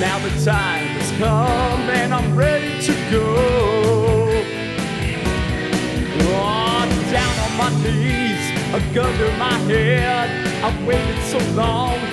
Now the time has come and I'm ready to go. Oh, down on my knees, a gun to my head. I've waited so long.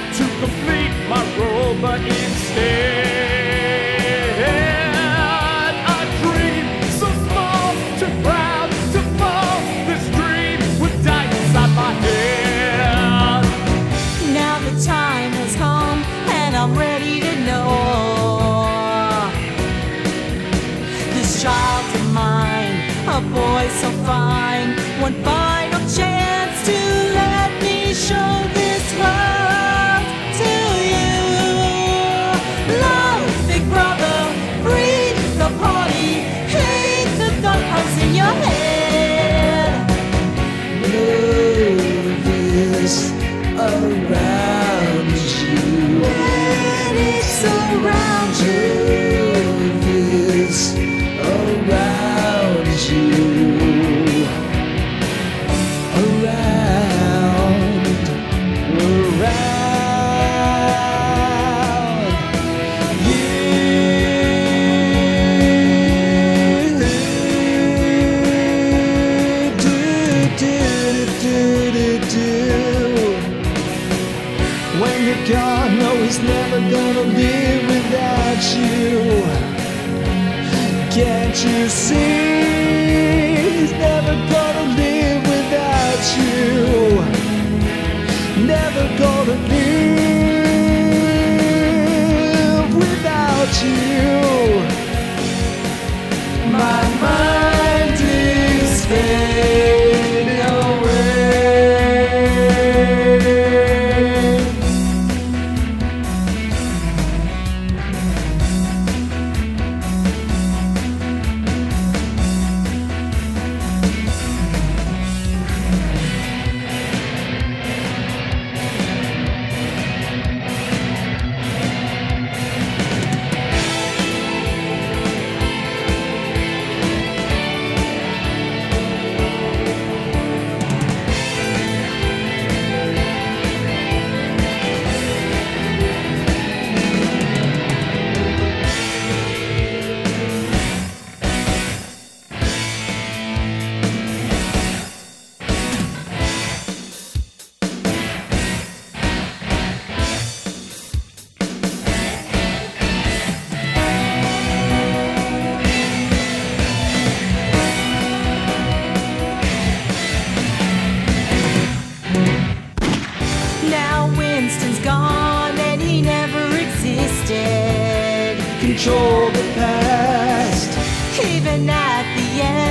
find one final chance to let me show this love to you. Love, big brother, breed the party, hate the thought house in your head. Love is around you. When it's around you. Move is around you. Can't you see? He's never gone. control the past. Even at the end.